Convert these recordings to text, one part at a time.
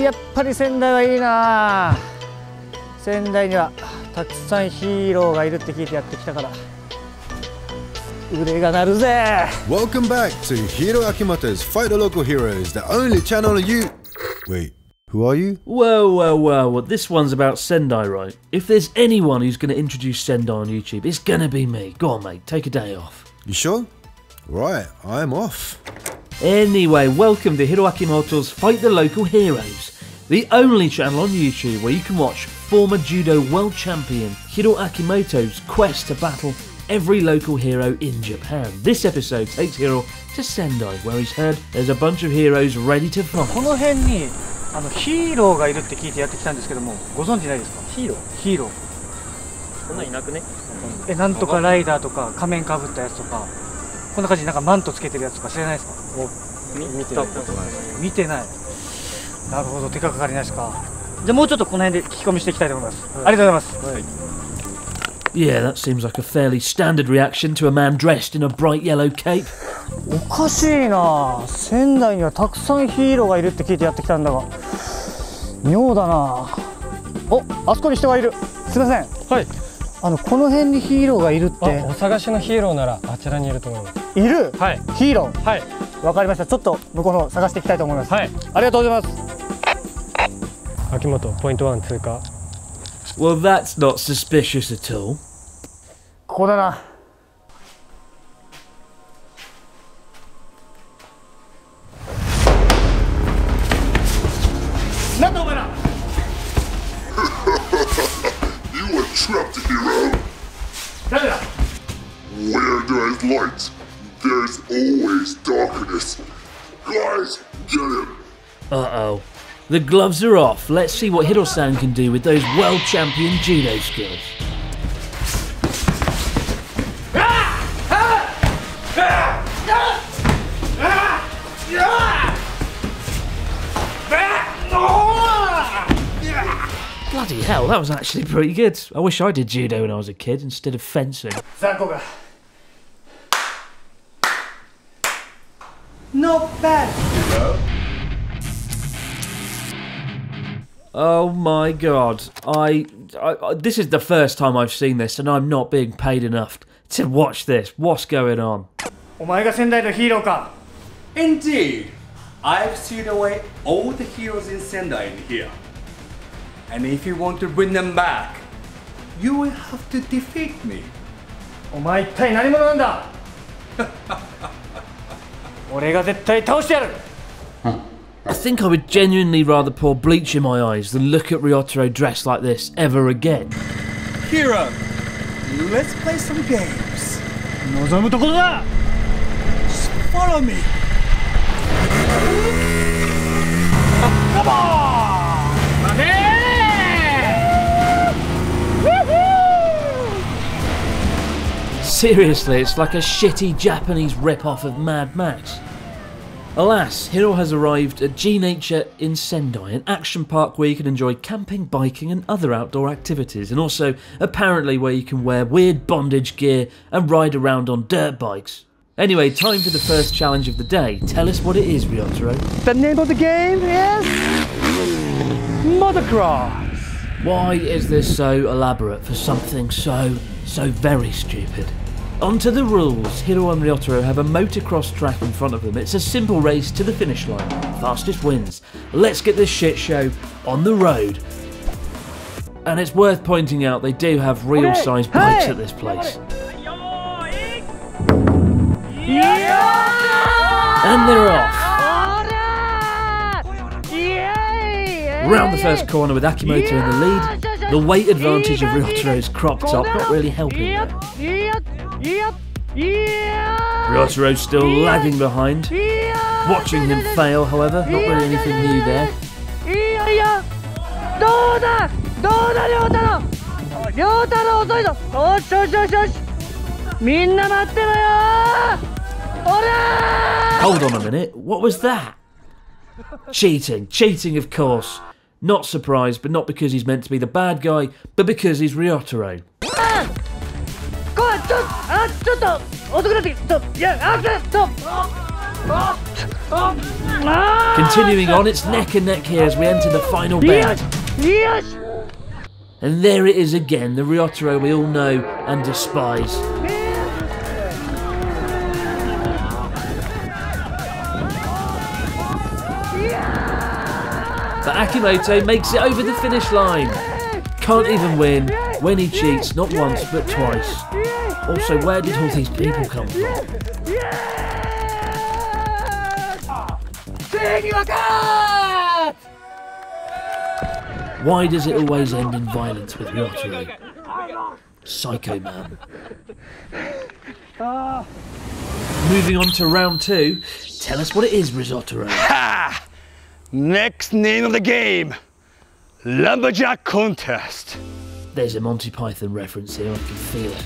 やっぱり仙台はいいな仙台にはたくさんヒーローがいるって聞いてやってきたから腕が鳴るぜ Welcome back to Hiro Akimoto's Fight the Local Heroes, the only channel on you. Wait, who are you? Whoa, whoa, whoa, well, this one's about Sendai, right? If there's anyone who's going to introduce Sendai on YouTube, it's going to be me. Go on, mate, take a day off. You sure? Right, I'm off. Anyway, welcome to Hiro Akimoto's Fight the Local Heroes, the only channel on YouTube where you can watch former judo world champion Hiro Akimoto's quest to battle every local hero in Japan. This episode takes Hiro to Sendai, where he's heard there's a bunch of heroes ready to fight. あのヒーローがいるって聞いてやってきたんですけどもご存知ないですかヒーローヒーローそんないなくねえなんとかライダーとか仮面かぶったやつとかこんな感じでなんかマントつけてるやつとか知らないですか？見見たことない。見てない。なるほど手がかかりないですか。じゃあもうちょっとこの辺で聞き込みしていきたいと思います、ありがとうございます。Yeah, that seems like a fairly standard reaction to a man dressed in a bright yellow cape. おかしいな。仙台にはたくさんヒーローがいるって聞いてやってきたんだが。妙だな。おあそこに人がいる。すいません。はい。あのこの辺にヒーローがいるっあおて探しのヒーローならあちらにいると思いますいるはい。ヒーロー。はい。わかりました。ちょっと向こうの方探していきたいと思います。はい。ありがとうございます。秋元ポイント1通過。Well, that's not suspicious at all. ここだな always darkness. Guys, get him. Uh oh. The gloves are off. Let's see what Hiro-san can do with those world champion judo skills. Bloody hell, that was actually pretty good. I wish I did judo when I was a kid instead of fencing. 残酷が Not bad Oh my god. I, I, I this is the first time I've seen this and I'm not being paid enough to watch this. What's going on? お前が仙台のヒーローか Indeed, I've sealed away all the heroes in Sendai in here. And if you want to bring them back, you will have to defeat me. お前一体何者なんだ I think I would genuinely rather pour bleach in my eyes than look at Ryotaro dressed like this ever again. Hero, let's play some games. Just follow me. Come on! Seriously, it's like a shitty Japanese rip-off of Mad Max. Alas, Hiro has arrived at G Nature in Sendai, an action park where you can enjoy camping, biking, and other outdoor activities, and also apparently where you can wear weird bondage gear and ride around on dirt bikes. Anyway, time for the first challenge of the day. Tell us what it is, Ryotaro. The name of the game is Motocross Why is this so elaborate for something so, so very stupid? On to the rules. Hiro and Ryotaro have a motocross track in front of them. It's a simple race to the finish line. Fastest wins. Let's get this shit show on the road. And it's worth pointing out they do have real Okay, size bikes hey! at this place. Yeah! And they're off. Round the first corner with Akimoto in the lead. The weight advantage of Ryotaro's crop top not really helping there. Realtor still lagging behind. Watching him fail, however, not really anything new there. Hold on a minute, what was that? Cheating, cheating of course. Not surprised, but not because he's meant to be the bad guy, but because he's Ryotaro. こいちょあちょっと遅くなってきたちょいやあちょっとあ Continuing on, it's neck and neck here as we enter the final bend. よし And there it is again, the Ryotaro we all know and despise. But Akimoto makes it over the finish line. Can't even win when he cheats, not once but twice. Also, where did all these people come from? Sing your cat! Why does it always end in violence with Rotary? Psycho Man. Ah. Moving on to round two, tell us what it is, Risotto. Ha! Next name of the game, Lumberjack Contest. There's a Monty Python reference here, I can feel it.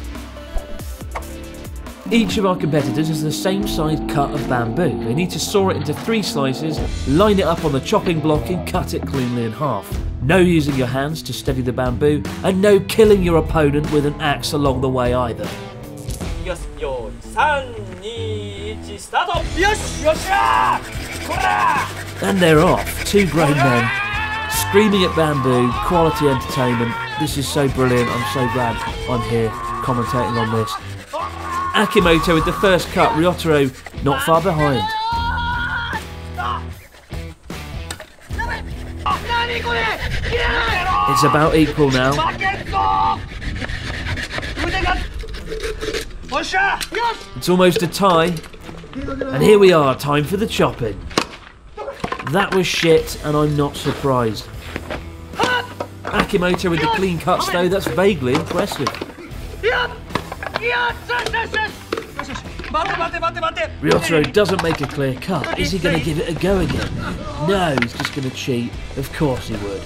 Each of our competitors has the same size cut of bamboo. They need to saw it into three slices, line it up on the chopping block and cut it cleanly in half. No using your hands to steady the bamboo, and no killing your opponent with an axe along the way either. And they're off, two grown men, screaming at bamboo, quality entertainment. This is so brilliant, I'm so glad I'm here commentating on this. Akimoto with the first cut, Ryotaro not far behind. It's about equal now. It's almost a tie. And here we are, time for the chopping. That was shit, and I'm not surprised. Akimoto with the clean cuts, though, that's vaguely impressive. Ryotaro doesn't make a clear cut. Is he going to give it a go again? No, he's just going to cheat. Of course he would.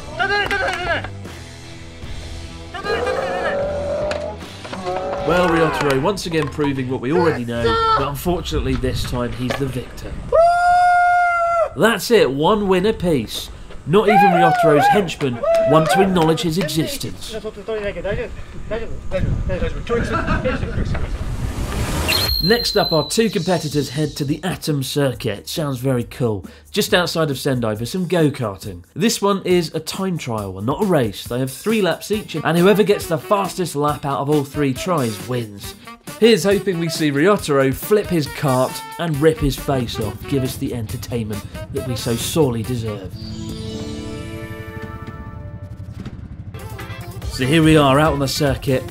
Well, Ryotaro once again proving what we already know, but unfortunately this time he's the victor. That's it, one win apiece. Not even Ryotaro's henchmen Want to acknowledge his existence. Next up, our two competitors head to the Atom Circuit. Sounds very cool. Just outside of Sendai for some go karting. This one is a time trial and not a race. They have three laps each, and whoever gets the fastest lap out of all three tries wins. Here's hoping we see Ryotaro flip his cart and rip his face off, give us the entertainment that we so sorely deserve. So here we are out on the circuit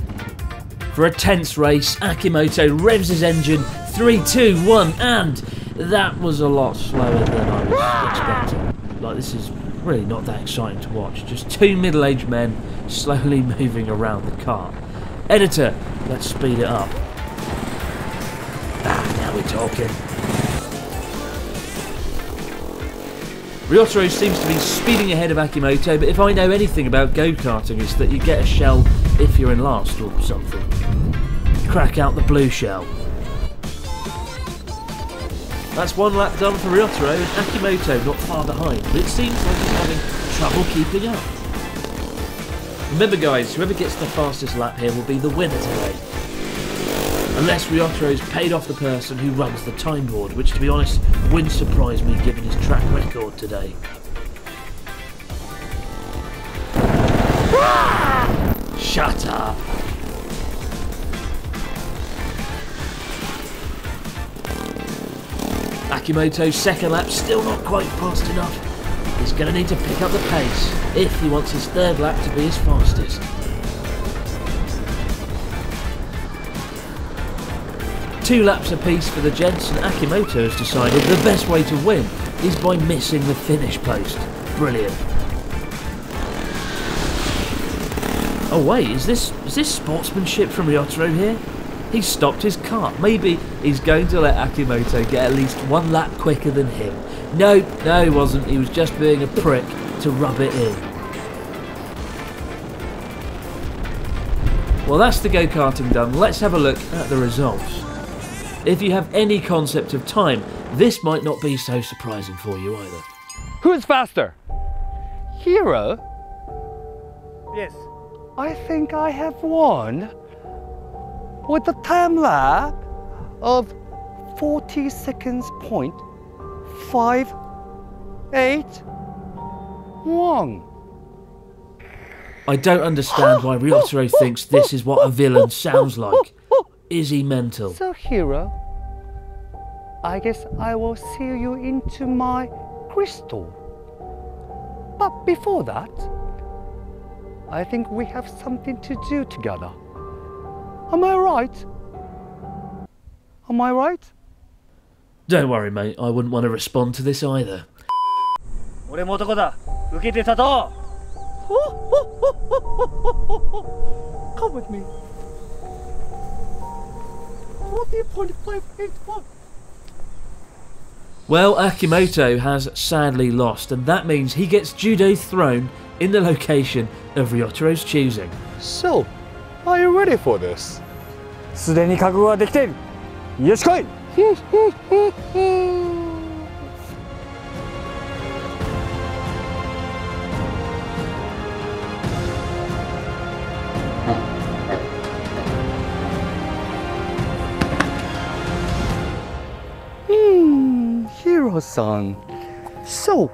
for a tense race. Akimoto revs his engine. Three, two, one, and that was a lot slower than I was expecting. Like, this is really not that exciting to watch. Just two middle aged men slowly moving around the car. Editor, let's speed it up. Ah, now we're talking. Ryotaro seems to be speeding ahead of Akimoto, but if I know anything about go-karting, it's that you get a shell if you're in last or something. Crack out the blue shell. That's one lap done for Ryotaro and Akimoto not far behind, but it seems like he's having trouble keeping up. Remember guys, whoever gets the fastest lap here will be the winner today. Unless Ryotaro's paid off the person who runs the time board, which to be honest wouldn't surprise me given his track record today. Shut up! Akimoto's second lap still not quite fast enough. He's going to need to pick up the pace if he wants his third lap to be his fastest. Two laps apiece for the gents, and Akimoto has decided the best way to win is by missing the finish post. Brilliant. Oh wait, is this is this sportsmanship from Ryotaro here? He's stopped his cart. Maybe he's going to let Akimoto get at least one lap quicker than him. No, no, he wasn't. He was just being a prick to rub it in. Well, that's the go-karting done. Let's have a look at the results. If you have any concept of time, this might not be so surprising for you either. Who's faster? Hero? Yes I think I have won with a time lap of 40 seconds point five, eight, one. I don't understand why Ryotaro thinks this is what a villain sounds like. Is he mental? So, hero, I guess I will seal you into my crystal. But before that, I think we have something to do together. Am I right? Am I right? Don't worry, mate, I wouldn't want to respond to this either. 俺も男だ受けて立と Come with me. 40.581. Well, Akimoto has sadly lost, and that means he gets judo thrown in the location of Ryotaro's choosing. So, are you ready for this? うすでに覚悟はできているよし来い Hiro-san. So,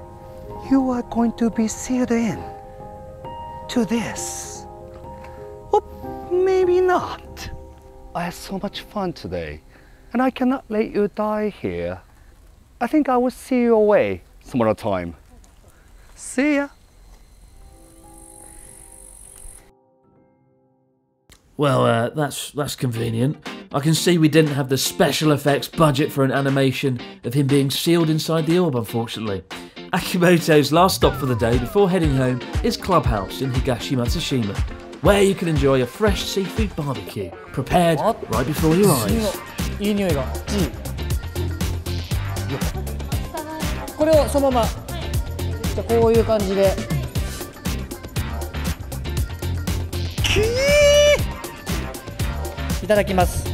you are going to be sealed in to this? Or maybe not. I had so much fun today, and I cannot let you die here. I think I will see you away some other time. See ya. Well, uh, that's that's convenient. I can see we didn't have the special effects budget for an animation of him being sealed inside the orb, unfortunately. Akimoto's last stop for the day before heading home is Clubhouse in Higashi Matsushima, where you can enjoy a fresh seafood barbecue prepared right before your eyes. いい匂いがいいこれをそのままじゃあこういう感じでいただきます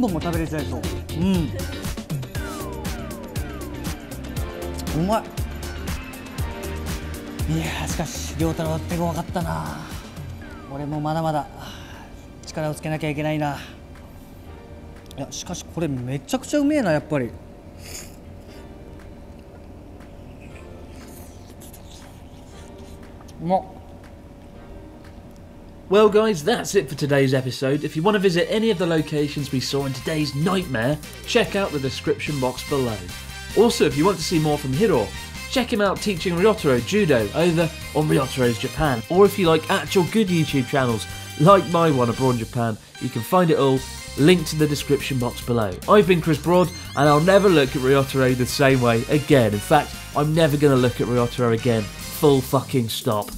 本も食べれちゃいそう。うん。うまい。いやしかし亮太郎って怖かったな。俺もまだまだ力をつけなきゃいけないな。いやしかしこれめちゃくちゃうめえなやっぱり。うまっ。Well, guys, that's it for today's episode. If you want to visit any of the locations we saw in today's nightmare, check out the description box below. Also, if you want to see more from Hiro, check him out teaching Ryotaro Judo over on Ryotaro's Japan. Or if you like actual good YouTube channels, like my one abroad in Japan, you can find it all linked in the description box below. I've been Chris Broad, and I'll never look at Ryotaro the same way again. In fact, I'm never going to look at Ryotaro again. Full fucking stop.